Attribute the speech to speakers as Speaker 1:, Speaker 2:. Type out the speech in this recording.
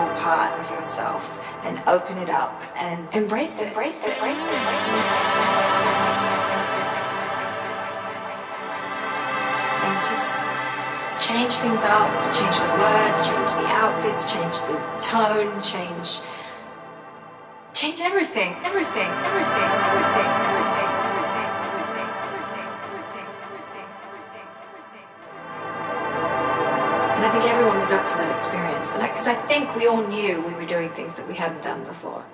Speaker 1: truthful part of yourself and open it up and embrace it. Embrace it. Embrace it. Embrace it. And just change things up, change the words, change the outfits, change the tone, change change everything, everything, everything, everything, everything, And I think everyone was up for that experience, and because I, I think we all knew we were doing things that we hadn't done before.